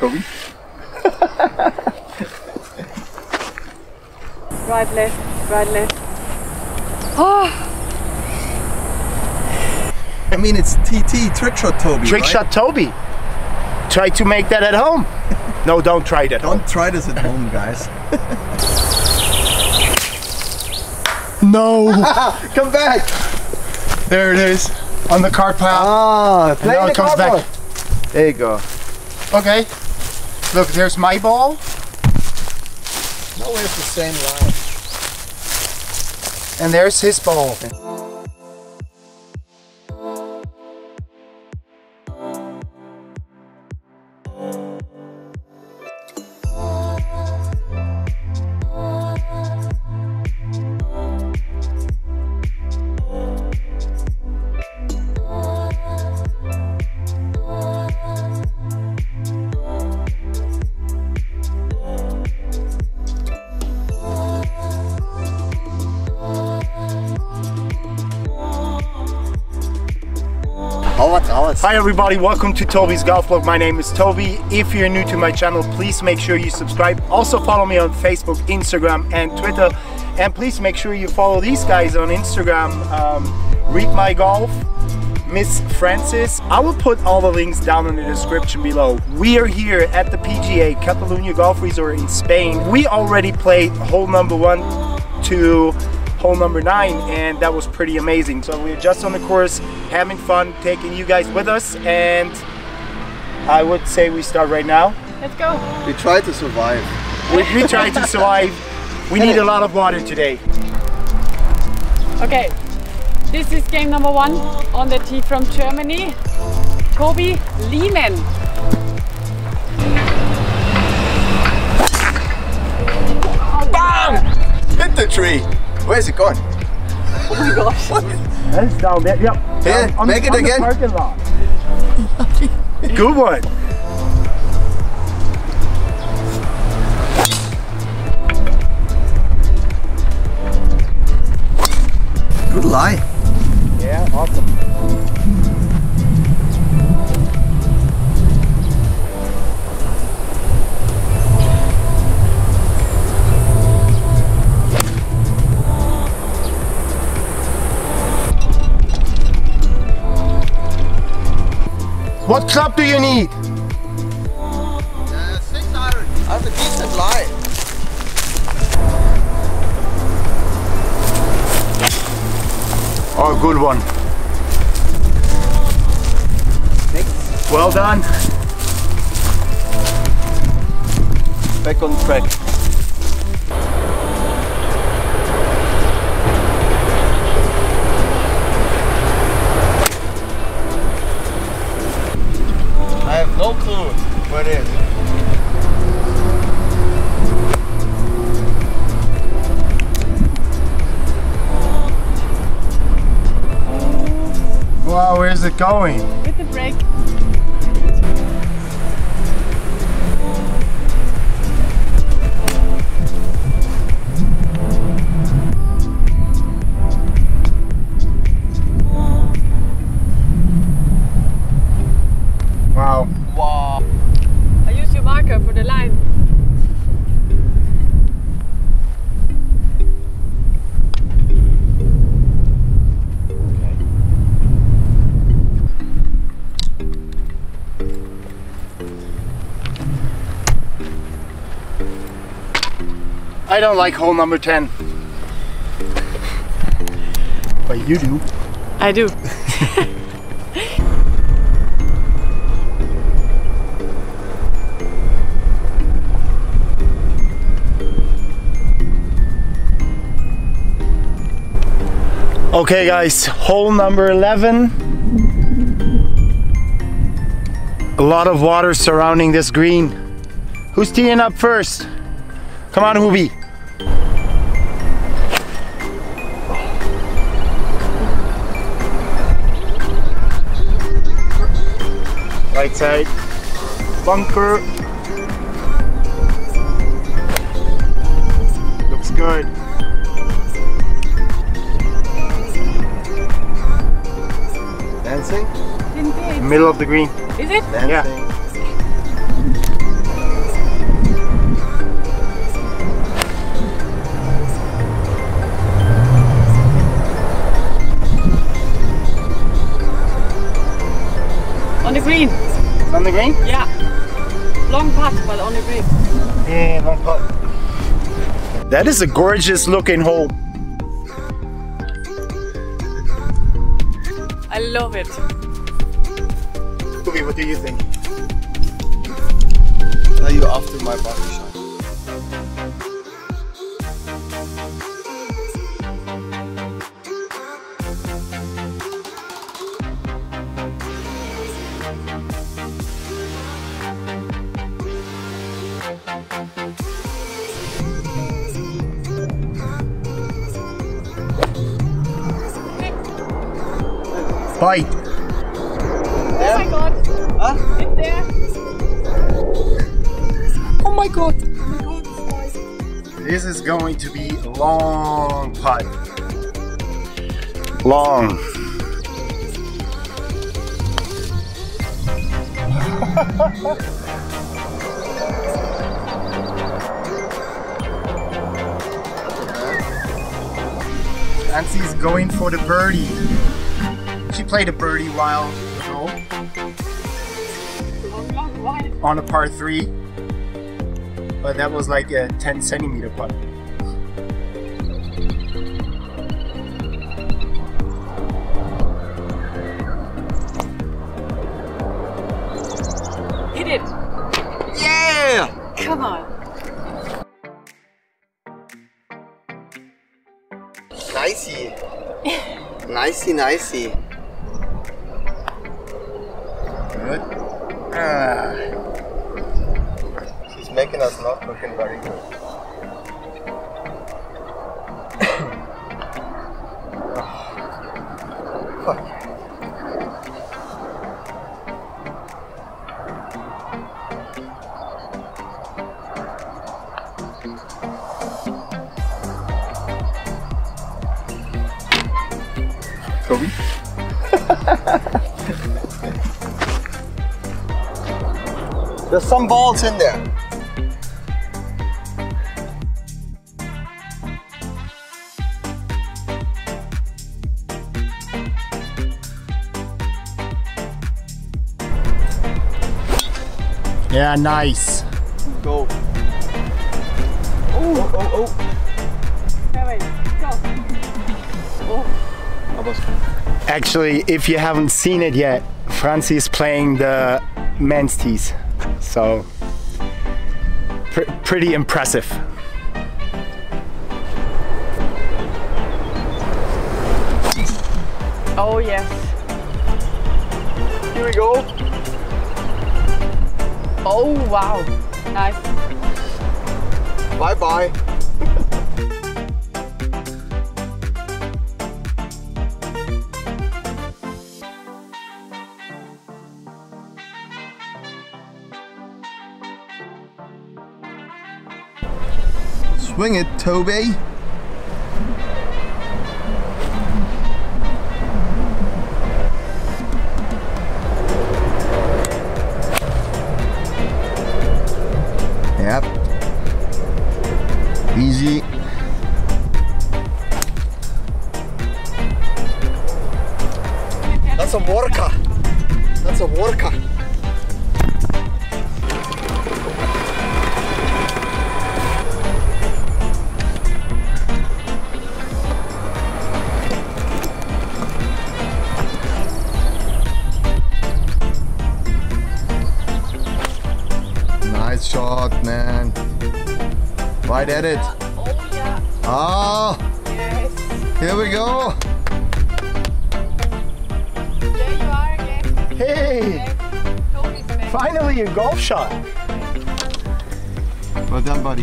Toby. Right, left, right, left. Oh, I mean, it's TT, trick shot Toby. Trick right? shot Toby. Try to make that at home. No, don't try that. Don't try this at home, guys. No. Come back! there it is. On the cart pile. Ah, and now it comes cardboard. back. There you go. Okay. Look, there's my ball. Always the same line. And there's his ball. Hi everybody, welcome to Toby's Golf Vlog. My name is Toby. If you're new to my channel, please make sure you subscribe. Also follow me on Facebook, Instagram and Twitter. And please make sure you follow these guys on Instagram. Um, Read My Golf, Miss Francis. I will put all the links down in the description below. We are here at the PGA Catalunya Golf Resort in Spain. We already played hole number one to hole number nine and that was pretty amazing. So we're just on the course, having fun, taking you guys with us and I would say we start right now. let's go. We try to survive. We, we try to survive. We need a lot of water today. Okay, this is game number one on the tee from Germany. Toby Lehman. Bam! Hit the tree. Where's it gone? Oh my gosh. That's down there. Yep. Here, Down um, on- make it on the again. parking lot. Good one. Good lie. Yeah, awesome. What club do you need? Uh, six iron. That's a decent lie. Oh, good one. Well done. Back on track. Where's it going? I don't like hole number 10. But you do. I do. Okay guys, hole number 11. A lot of water surrounding this green. Who's teeing up first? Come on, Hubi. Right side. Bunker. Looks good. Dancing? Didn't see it. Middle of the green. Is it? Yeah. The green? Yeah. Long putt, but on the green. Yeah, long putt. That is a gorgeous looking hole. Bite. Oh my god. Huh? It's there. Oh my god. This is going to be a long putt. Long. Nancy's going for the birdie. Played a birdie while ago Long, long, wide. on a par three, but that was like a 10 centimeter putt. Hit it. Yeah! Come on. Nicey. nicey, nicey. Ah. She's making us not looking very good. Some balls in there. Yeah, nice. Go. Oh, oh, oh. Go. Oh, I was Actually, if you haven't seen it yet, Franzi is playing the men's tees. So, pr- pretty impressive. oh yes. Here we go. Oh wow. Nice. Bye bye. Swing it, Toby.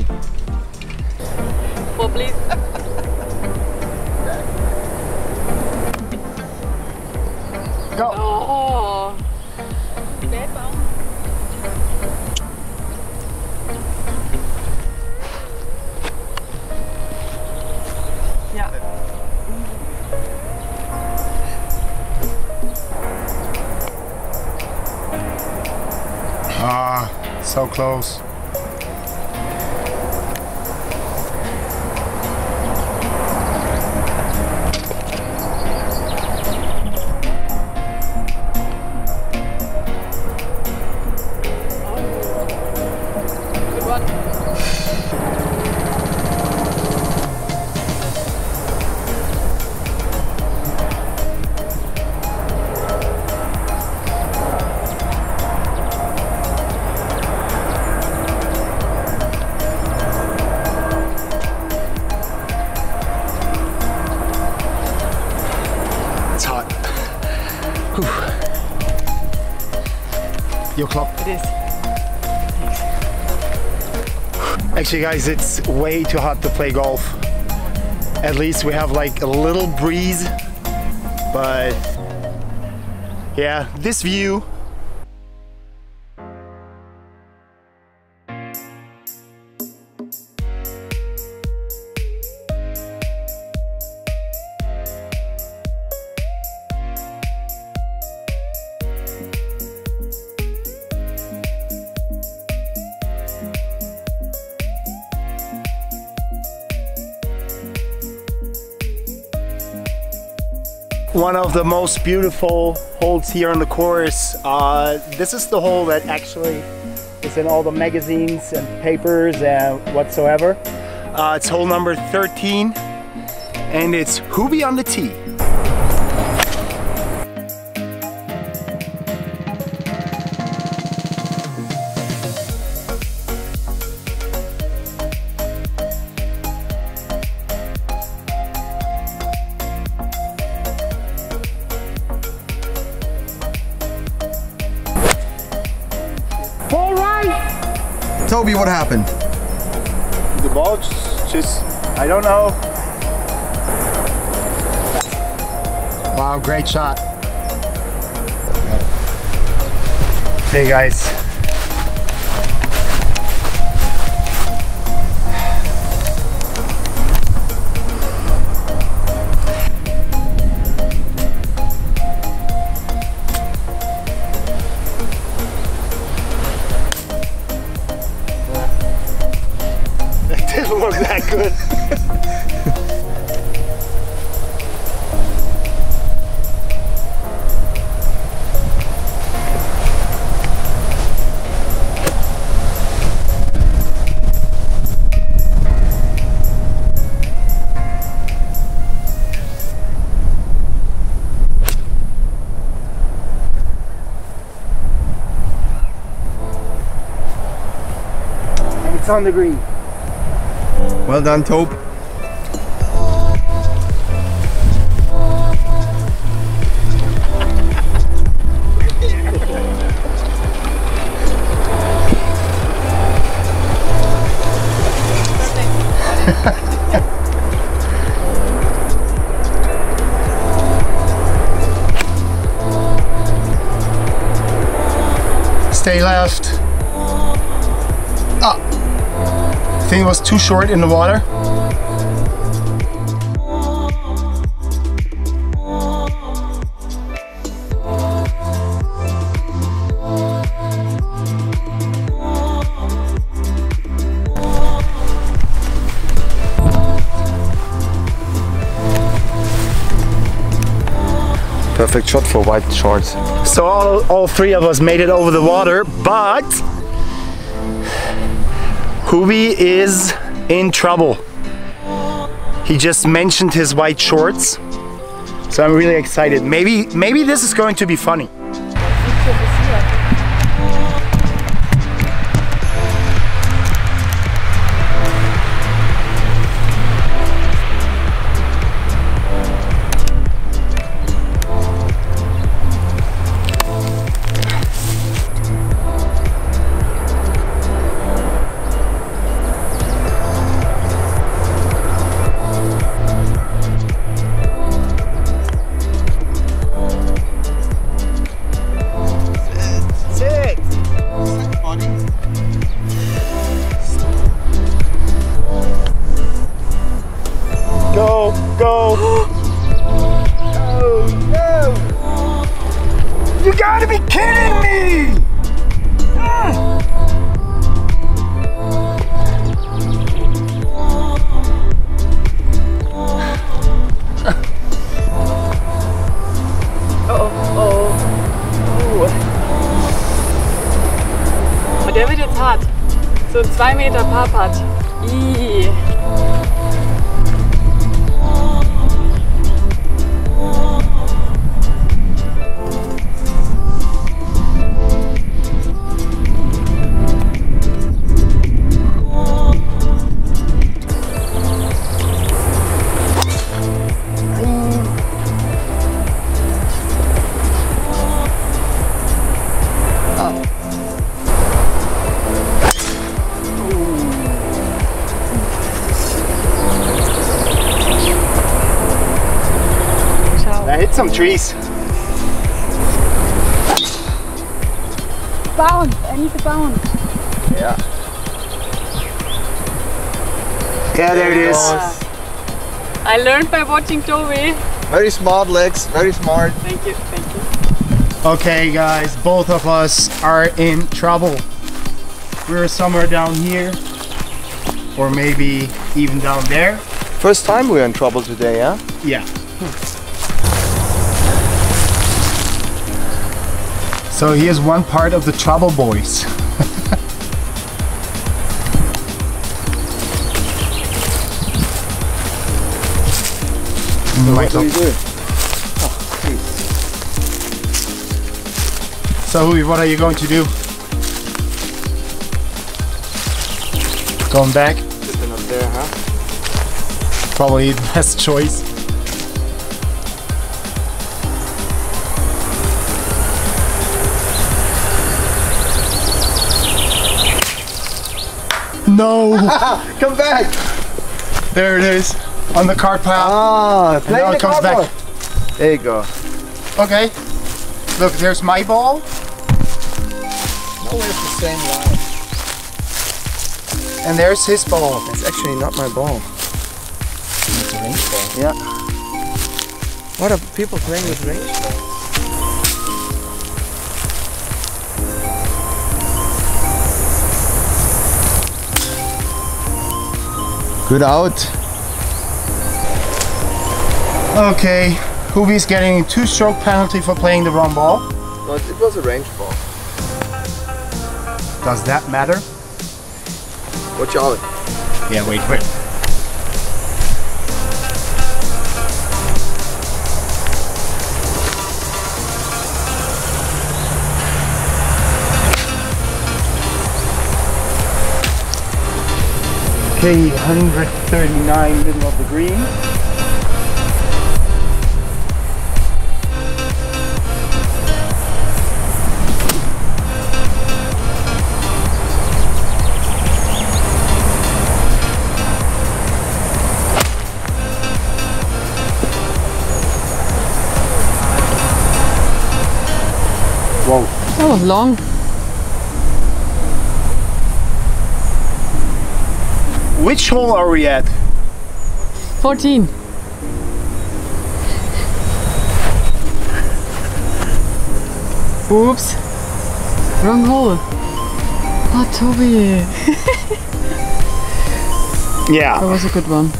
Buddy. Oh please. Go. Oh. Bad. Yeah. Ah, so close. Your club. It is. Actually, guys, it's way too hot to play golf. At least we have like a little breeze, but yeah, this view. One of the most beautiful holes here on the course. Uh, this is the hole that actually is in all the magazines and papers and whatsoever. Uh, it's hole number 13 and it's Hubi on the tee. Toby, what happened? The ball just, just, I don't know. Wow, great shot. Hey guys. That good. It's on the green. Well done, Tobe. Stay left. Ah. I think it was too short in the water. Perfect shot for white shorts. So all, all three of us made it over the water, but Hubi is in trouble. He just mentioned his white shorts. So I'm really excited. Maybe maybe this is going to be funny. Trees. Bounce. I need to bounce. Yeah. Yeah, there it is. I learned by watching Toby. Very smart legs, very smart. Thank you. Thank you. Okay, guys, both of us are in trouble. We're somewhere down here, or maybe even down there. First time we're in trouble today, yeah? Yeah. So here's one part of the Trouble Boys. What do you do? Oh, so Huey, what are you going to do? Going back? Sitting up there, huh? Probably the best choice. No! Come back! there it is, on the car pile. Ah, play now the it comes cowboy. back. There you go. Okay. Look, there's my ball. Always the same line. And there's his ball. It's actually not my ball. It's a range ball. Yeah. What are people playing with range balls? Good out. Okay. Hubi's getting a two-stroke penalty for playing the wrong ball. No, it was a range ball. Does that matter? Watch out. Yeah, wait, wait. Okay, 139 middle of the green. Whoa. That was long. Which hole are we at? 14. Oops. Wrong hole. Oh, Toby. Yeah. That was a good one.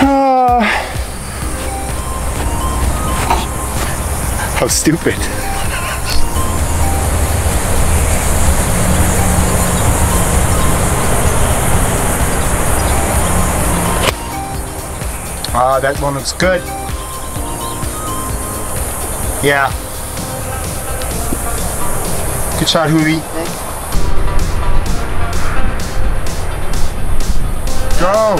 Uh, how stupid. Ah, that one looks good. Yeah. Good shot, Huey. Go!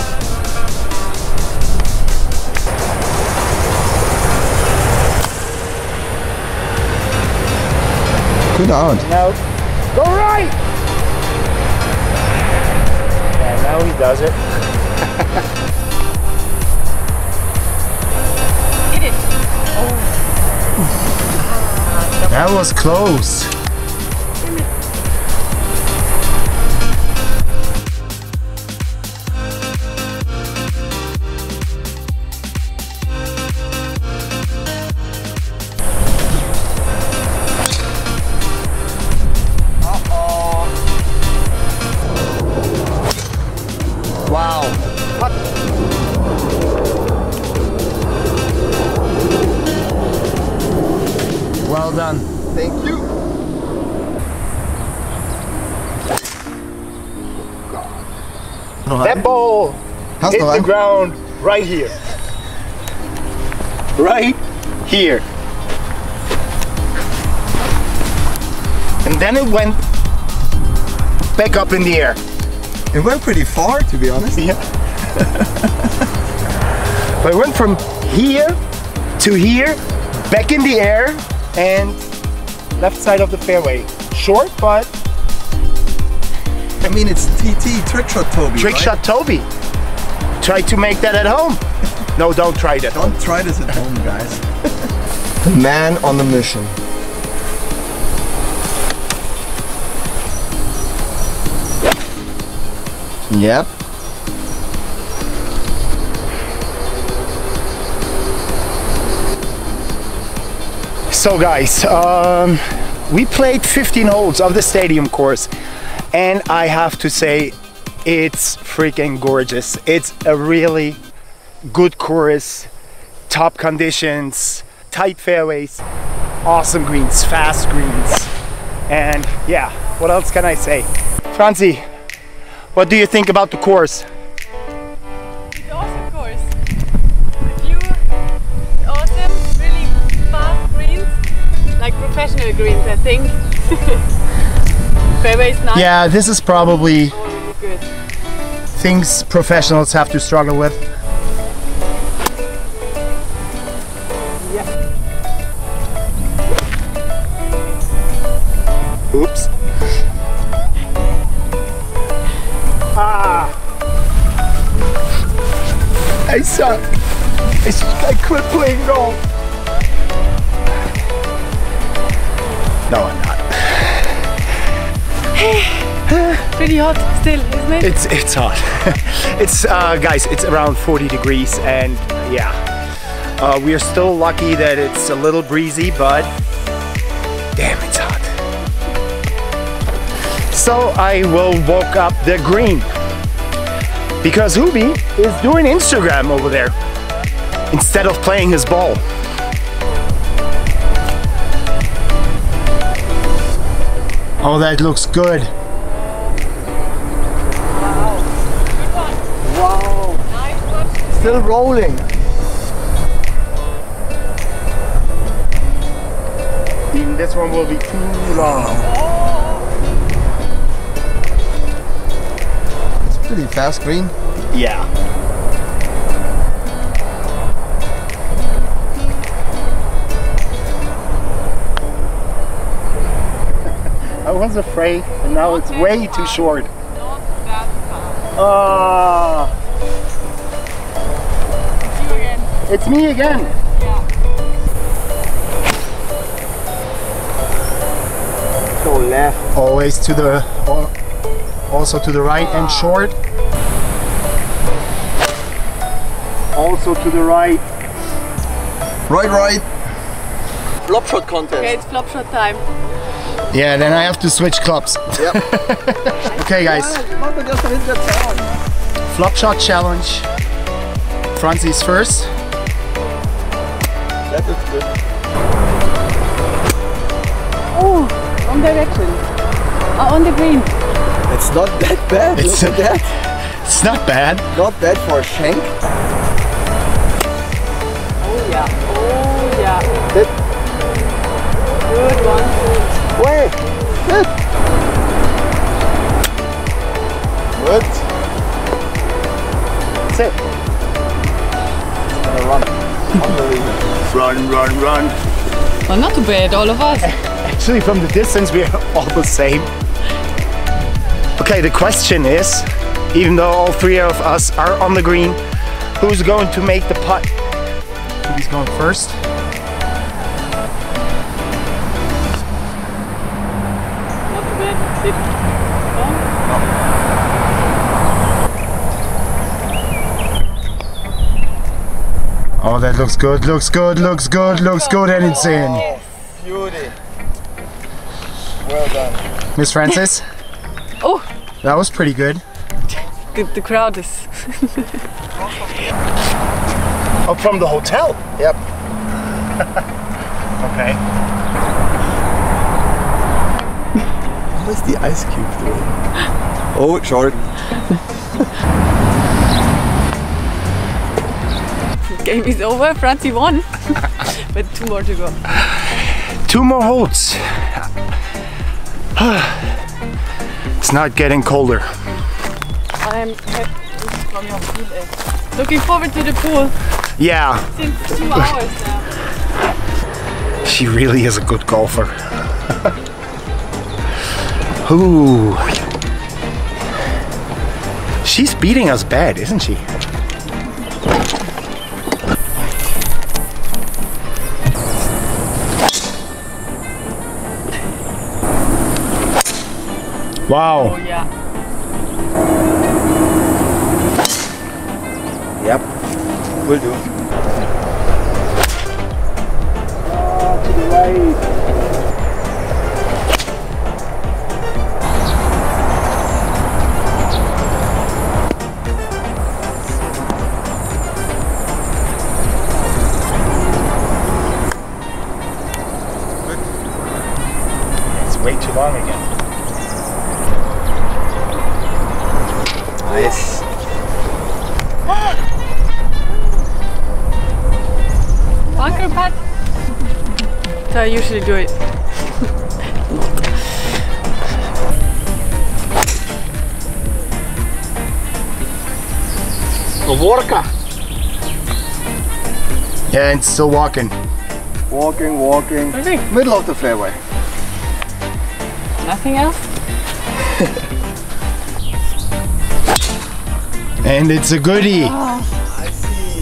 Good out. Now, go right! Yeah, now he does it. That was close. Done. Thank you. That ball hit the ground right here. Right here. And then it went back up in the air. It went pretty far, to be honest. Yeah. but it went from here to here, back in the air, and left side of the fairway. Short, but I mean, it's TT, trick shot Toby. trick right? shot Toby. Try to make that at home. No, don't try that. Don't try this at home, guys. the man on the mission. Yep. So guys, um, we played 15 holes of the stadium course and I have to say it's freaking gorgeous. It's a really good course, top conditions, tight fairways, awesome greens, fast greens. And yeah, what else can I say? Franzi, what do you think about the course? Professional greens I think. Fairway is nice. Yeah, this is probably good. things professionals have to struggle with. Oops. Ah. I suck. I, s- I quit playing golf. No, I'm not. Pretty hot still, isn't it? It's it's hot. it's uh, guys, it's around 40 degrees, and yeah, uh, we are still lucky that it's a little breezy, but damn, it's hot. So I will walk up the green because Hubi is doing Instagram over there instead of playing his ball. Oh, that looks good. Wow. Nice shot. Still rolling. This one will be too long. It's pretty fast green. Yeah. Was afraid, and now it's way too short. Not that. Ah, You again. it's me again. Yeah. Go left. Always to the, also to the right and short. Also to the right. Right, right. Flop shot contest. Okay, it's flop shot time. Yeah, then I have to switch clubs. Yep. Okay, guys. Warte, der ist da hinten der Zaun. Flop shot challenge. Franzi's first. That is good. Oh, wrong direction. Uh, on the green. It's not that bad. It's- Look at that. It's not bad. Not bad for a shank. Good. That's it. Gonna run. Run, run, run. Well, not too bad, all of us. Actually, from the distance, we are all the same. Okay, the question is, even though all three of us are on the green, who's going to make the putt? Who's going first? That looks good, looks good, looks good, looks good, and it's in. Oh, beauty. Well done. Miss Francis, Oh, that was pretty good. the, the crowd is. Oh, from the hotel? Yep. Okay. What is the ice cube doing? Oh, it's short. Game is over. Franzi won. but two more to go. Two more holes. it's not getting colder. I'm eh? looking forward to the pool Yeah, since two hours now. she really is a good golfer. Ooh. She's beating us bad, isn't she? Wow. Oh yeah. Yep. Will do. Oh, to the right. It's way too long again. I usually do it. Worka. Yeah, and still walking. Walking, walking. Okay. Middle of the fairway. Nothing else? And it's a goodie. I see.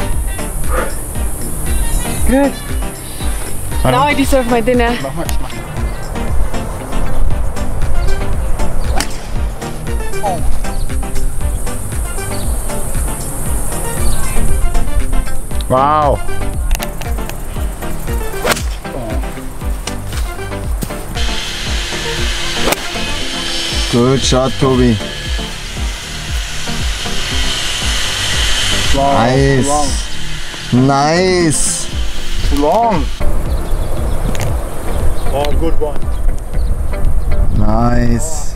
Good. Now I deserve my dinner. Mach mal, ich mach. Wow. Good shot, Toby. Long, Nice. Too long. Nice. Too long. Oh, good one. Nice.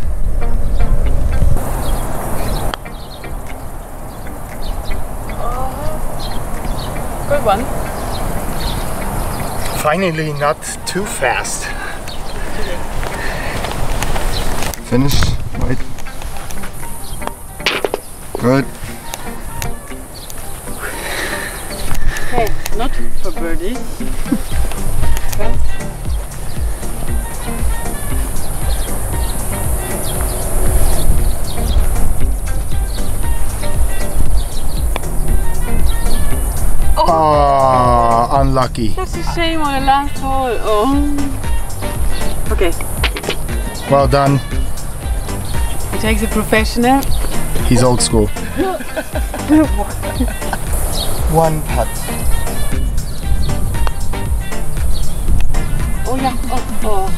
Uh-huh. Good one. Finally, not too fast. Finish. right? Good. Okay, not for birdie. Unlucky. That's a shame on the last hole. Oh. Okay, Well done. he takes a professional. He's old school. One putt. Oh yeah. Oh, oh.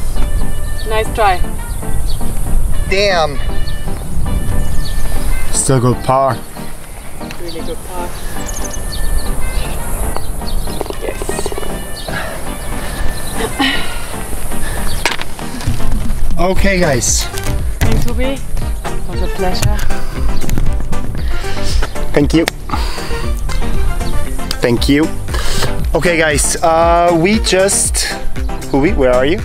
Nice try. Damn. Still good par. Really good par. Okay, guys. Thank you, Toby. It was a pleasure. Thank you. Thank you. Okay, guys. Uh, we just. Hui, where are you?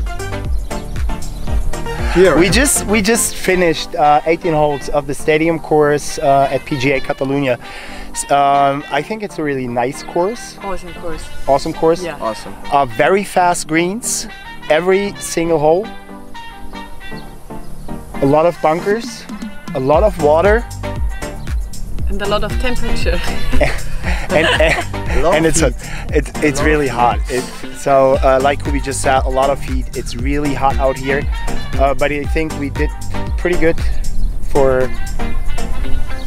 Here. We just we just finished uh, 18 holes of the stadium course uh, at PGA Catalunya. S- Um, I think it's a really nice course, Awesome course. awesome course. Yeah. Awesome. Uh, very fast greens, every single hole. A lot of bunkers, a lot of water, And a lot of temperature. and and, and it's a, heat. it's it's really hot. It, so uh, like we just said, a lot of heat. It's really hot out here, uh, but I think we did pretty good for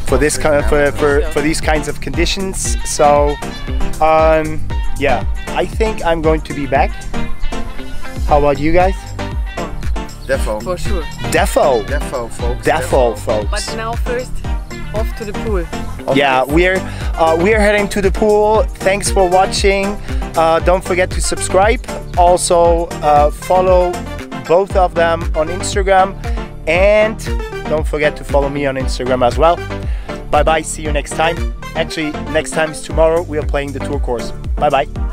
for this kind of for, for, for these kinds of conditions. So um, yeah, I think I'm going to be back. How about you guys? Defo. For sure. Defo, Defo, folks. defo, But folks. But now first, off to the pool. Yeah, we're uh, we're heading to the pool. Thanks for watching. Uh, don't forget to subscribe. Also uh, follow both of them on Instagram, and don't forget to follow me on Instagram as well. Bye bye. See you next time. Actually, next time is tomorrow. We are playing the tour course. Bye bye.